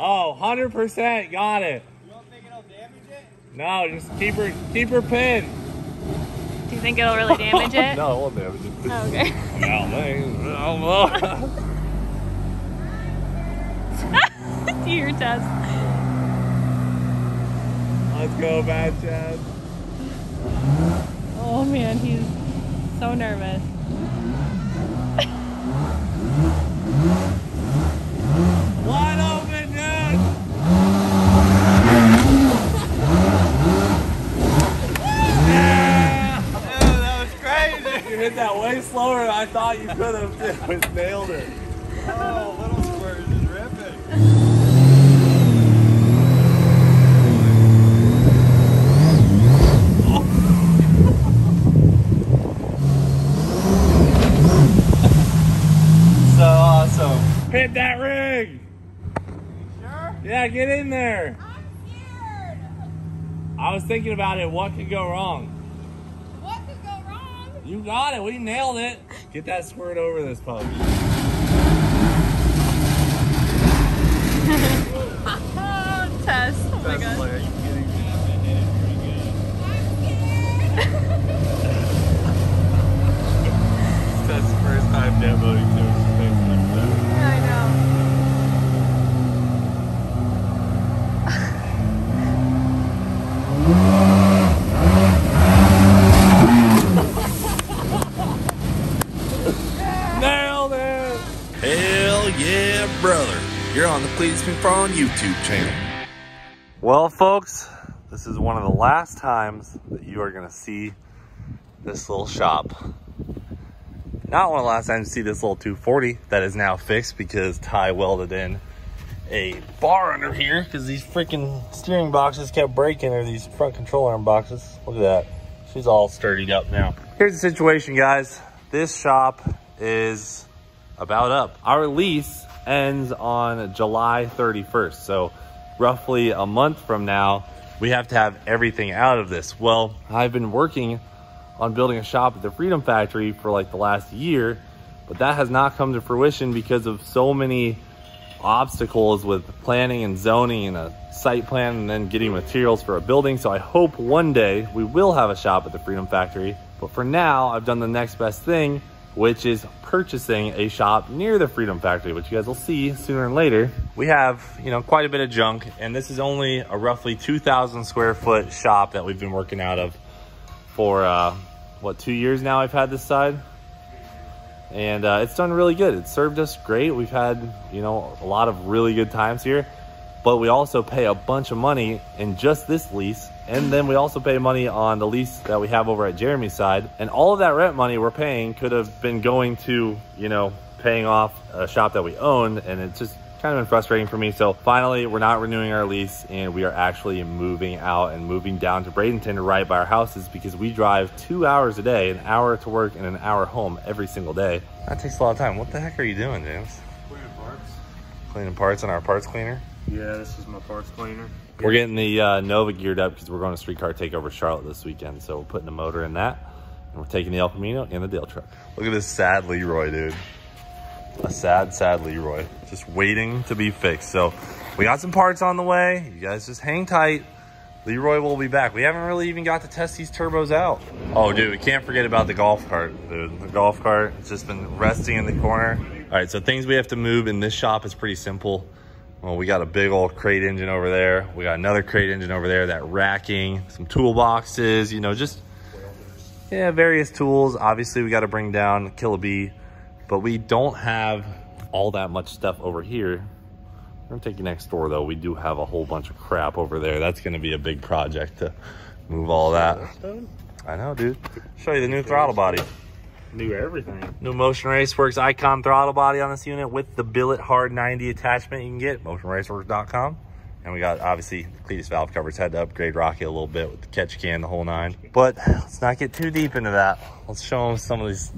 Oh, 100% got it. You don't think it'll damage it? No, just keep her, keep her pinned. Do you think it'll really damage it? no, it won't damage it. Oh, okay. No, man, I don't know. Do your test. Let's go, Bad Chad. Oh man, he's so nervous. Wide open, dude. Yeah! Dude, that was crazy. You hit that way slower than I thought you could have. Dude. Nailed it. Oh, little squirt is ripping. so awesome. Hit that rig. You sure? Yeah, get in there. I'm scared. I was thinking about it. What could go wrong? What could go wrong? You got it. We nailed it. Get that squirt over this puppy. Oh, Tess. Oh my god. That's the first time demoing doing things like that. I know. Nailed it. Hell yeah, brother. You're on the Please YouTube channel. Well, folks, this is one of the last times that you are going to see this little shop. Not one of the last times you see this little 240 that is now fixed because Ty welded in a bar under here because these freaking steering boxes kept breaking or these front control arm boxes. Look at that. She's all sturdied up now. Here's the situation, guys. This shop is about up. Our lease ends on July 31st. So roughly a month from now, we have to have everything out of this. Well, I've been working on building a shop at the Freedom Factory for like the last year, but that has not come to fruition because of so many obstacles with planning and zoning and a site plan and then getting materials for a building. So I hope one day we will have a shop at the Freedom Factory. But for now, I've done the next best thing, which is purchasing a shop near the Freedom Factory, which you guys will see sooner than later. We have, you know, quite a bit of junk, and this is only a roughly 2,000 square foot shop that we've been working out of for, uh, what, two years now I've had this side and uh, it's done really good. It served us great. We've had, you know, a lot of really good times here, but we also pay a bunch of money in just this lease. And then we also pay money on the lease that we have over at Jeremy's side. And all of that rent money we're paying could have been going to, you know, paying off a shop that we own. And it's just kind of been frustrating for me. So finally, we're not renewing our lease and we are actually moving out and moving down to Bradenton right by our houses because we drive two hours a day, an hour to work and an hour home every single day. That takes a lot of time. What the heck are you doing, James? Cleaning parts. Cleaning parts on our parts cleaner? Yeah, this is my parts cleaner. We're getting the uh, Nova geared up because we're going to streetcar takeover Charlotte this weekend. So we're putting the motor in that and we're taking the El Camino in the Dale truck. Look at this sad Leroy, dude. A sad, sad Leroy. Just waiting to be fixed. So we got some parts on the way. You guys just hang tight. Leroy will be back. We haven't really even got to test these turbos out. Oh, dude, we can't forget about the golf cart, dude. The golf cart has just been resting in the corner. All right, so things we have to move in this shop is pretty simple. Well, we got a big old crate engine over there. We got another crate engine over there, that racking, some toolboxes, you know, just, yeah, various tools. Obviously, we got to bring down Kill a Bee, but we don't have all that much stuff over here. We're gonna take you next door though. We do have a whole bunch of crap over there. That's gonna be a big project to move all that. I know, dude. Show you the new throttle body. New everything. New Motion Raceworks Icon throttle body on this unit with the billet hard 90 attachment you can get, motionraceworks.com. And we got obviously the Cleetus valve covers had to upgrade Rocky a little bit with the catch can, the whole nine. But let's not get too deep into that. Let's show them some of these,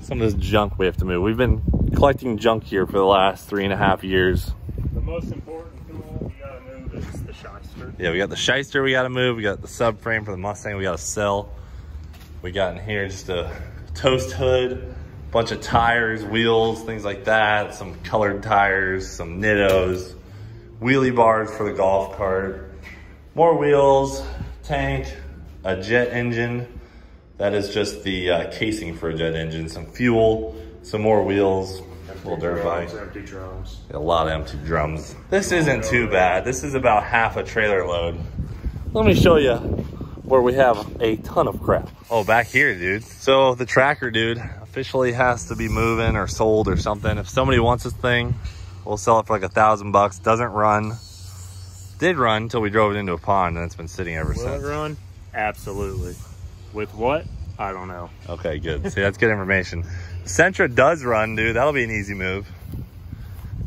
some of this junk we have to move. We've been collecting junk here for the last three and a half years. The most important tool we gotta move is the shyster. Yeah, we got the shyster we got to move. We got the subframe for the Mustang we got to sell. We got in here just a toast hood, bunch of tires, wheels, things like that. Some colored tires, some Nittos. wheelie bars for the golf cart, more wheels, tank, a jet engine. That is just the uh, casing for a jet engine, some fuel, some more wheels, a little dirt bike. Empty drums. A lot of empty drums. This isn't too bad. This is about half a trailer load. Let me show you where we have a ton of crap. Oh, back here, dude. So the tracker, dude, officially has to be moving or sold or something. If somebody wants this thing, we'll sell it for like a thousand bucks. Doesn't run. Did run until we drove it into a pond and it's been sitting ever Will it since. run? Absolutely. With what? I don't know. Okay, good. See, that's good information. Sentra does run, dude. That'll be an easy move.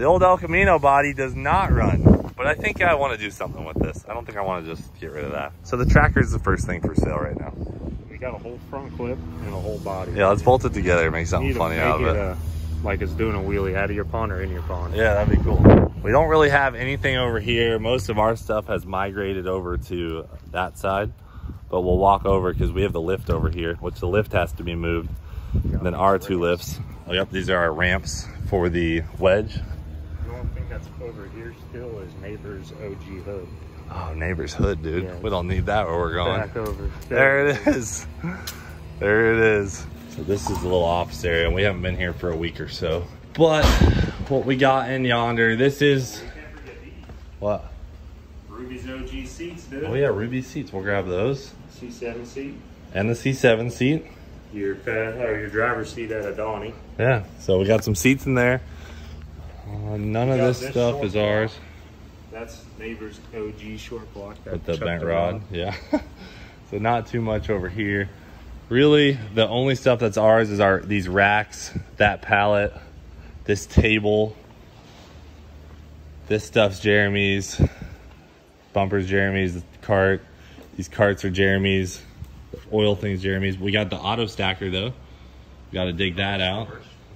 The old El Camino body does not run, but I think I want to do something with this. I don't think I want to just get rid of that. So the tracker is the first thing for sale right now. We got a whole front clip and a whole body. Yeah, let's bolt it together and make something funny make out of it. uh, like it's doing a wheelie out of your pond or in your pond. Yeah, that'd be cool. We don't really have anything over here. Most of our stuff has migrated over to that side, but we'll walk over because we have the lift over here, which the lift has to be moved. And then our two lifts. Oh, yep, these are our ramps for the wedge. The only thing that's over here still is neighbor's OG hood. Oh, neighbor's hood, dude. Yeah. We don't need that where we're going. Back over. There it is. There it is. So this is a little office area, and we haven't been here for a week or so. But what we got in yonder, this is what? Ruby's OG seats, dude. Oh yeah, Ruby seats. We'll grab those, C7 seat. and the C7 seat. Your fa- or your driver's seat at a Donnie. Yeah. So we got some seats in there. Uh, none of this this stuff is ours. That's neighbor's OG short block. that with the bent it rod. Yeah. so not too much over here. Really, the only stuff that's ours is our these racks, that pallet, this table. This stuff's Jeremy's. Bumpers Jeremy's, the cart. These carts are Jeremy's. The oil things Jeremy's. We got the auto stacker though. We got to dig that out.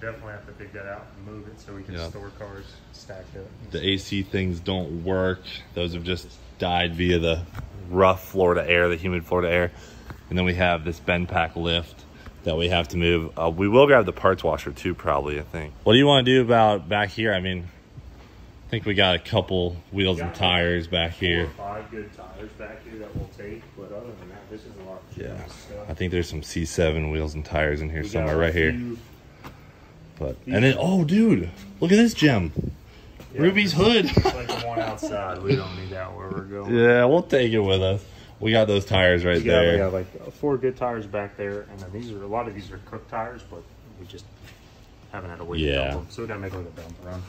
Definitely have to dig that out and move it so we can Yeah. store cars stacked up. The AC things don't work. Those have just died via the rough Florida air, the humid Florida air. And then we have this BendPak lift that we have to move. Uh, we will grab the parts washer too, probably, I think. What do you want to do about back here? I mean, I think we got a couple wheels and tires back here. Five good tires back here that we'll take, but other than that, this is a lot Yeah. stuff. I think there's some C7 wheels and tires in here We somewhere right here. Few- But And then, oh, dude, look at this gem. yeah, Ruby's hood. It's like the one outside. We don't need that where we're going. yeah, we'll take it with us. We got those tires right We got, we there. got like four good tires back there, and then these are a lot of these are cooked tires, but we just haven't had a way to Yeah. dump them, so we gotta make like a dump run.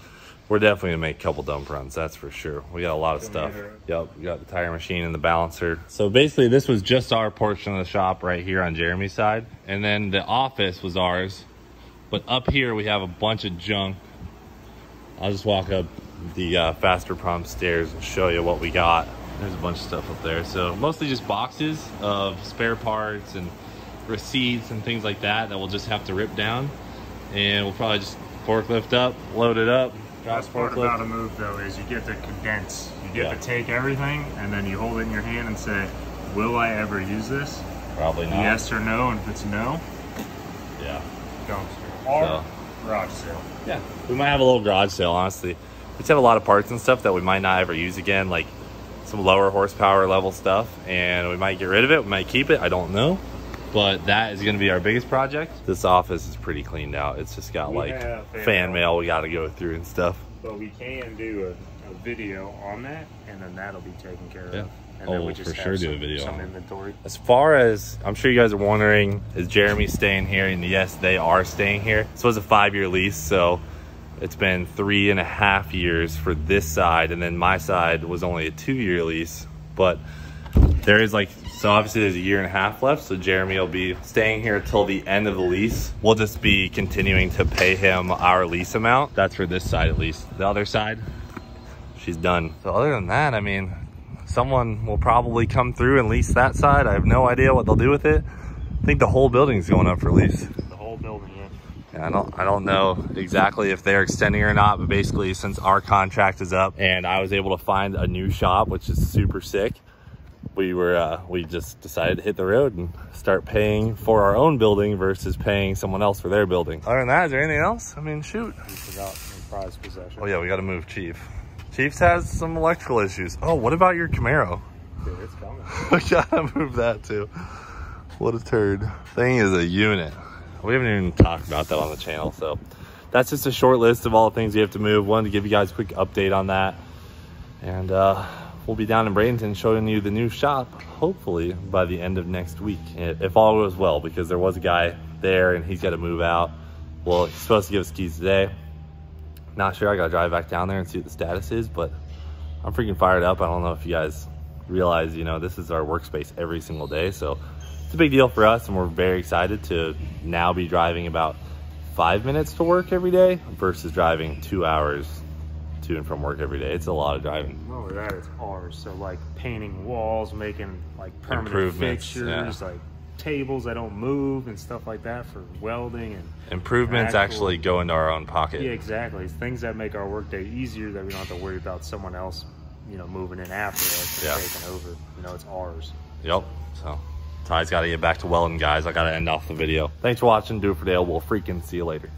We're definitely gonna make a couple dump runs, that's for sure. We got a lot of stuff. Dominator. Yep, we got the tire machine and the balancer. So basically, this was just our portion of the shop right here on Jeremy's side, and then the office was ours. But up here, we have a bunch of junk. I'll just walk up the uh, faster pump stairs and show you what we got. There's a bunch of stuff up there. So mostly just boxes of spare parts and receipts and things like that that we'll just have to rip down. And we'll probably just forklift up, load it up, Best part forklift. about a move though is you get to condense. You get Yeah. to take everything and then you hold it in your hand and say, "Will I ever use this? Probably not. Yes or no?" And if it's no, Yeah. dumpster or So- garage sale. Yeah. We might have a little garage sale, honestly. We just have a lot of parts and stuff that we might not ever use again, like some lower horsepower level stuff, and we might get rid of it. We might keep it. I don't know. But that is going to be our biggest project. This office is pretty cleaned out. It's just got We like fan fan mail. mail we got to go through and stuff. But we can do a, a video on that, and then that'll be taken care Yeah. of. And Oh, then we we'll just for have sure do a video Some inventory. As far as I'm sure you guys are wondering, is Jeremy staying here? And yes, they are staying here. This was a five year lease, so it's been three and a half years for this side, and then my side was only a two year lease. But there is like, so obviously there's a year and a half left, so Jeremy will be staying here till the end of the lease. We'll just be continuing to pay him our lease amount. That's for this side at least. The other side, she's done. So other than that, I mean, someone will probably come through and lease that side. I have no idea what they'll do with it. I think the whole building's going up for lease. The whole building, yeah. Yeah, I don't I don't know exactly if they're extending or not, but basically since our contract is up and I was able to find a new shop, which is super sick, we were uh, we just decided to hit the road and start paying for our own building versus paying someone else for their building. Other than that, is there anything else? I mean, shoot. We forgot the prized possession. Oh yeah, we got to move Chief. Chiefs has some electrical issues. Oh, what about your Camaro? Dude, it's coming. I gotta move that too. What a turd. Thing is a unit. We haven't even talked about that on the channel, so that's just a short list of all the things we have to move. Wanted to give you guys a quick update on that. And uh, we'll be down in Bradenton showing you the new shop, hopefully by the end of next week, if all goes well, because there was a guy there and he's got to move out. Well, he's supposed to give us keys today. Not sure. I gotta drive back down there and see what the status is, but I'm freaking fired up. I don't know if you guys realize, you know, this is our workspace every single day. So it's a big deal for us and we're very excited to now be driving about five minutes to work every day versus driving two hours to and from work every day. It's a lot of driving. Only that, it's ours. So like painting walls, making like permanent fixtures, yeah. like tables that don't move and stuff like that for welding and Improvements Actual- actually go into our own pocket. yeah, exactly. It's things that make our workday easier that we don't have to worry about someone else, you know, moving in after us and Yeah. taking over. You know, it's ours. Yep. So Ty's got to get back to welding, guys. I got to end off the video. Thanks for watching. Do it for Dale. We'll freaking see you later.